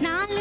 நாலு